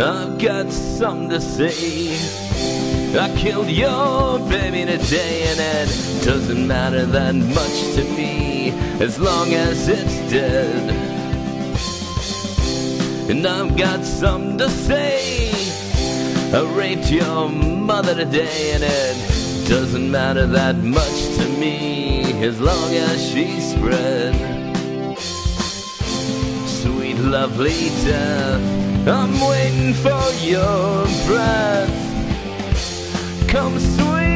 I've got something to say. I killed your baby today, and it doesn't matter that much to me as long as it's dead. And I've got something to say. I raped your mother today, and it doesn't matter that much to me as long as she's spread. Sweet, lovely death. I'm waiting for your breath. Come, sweet.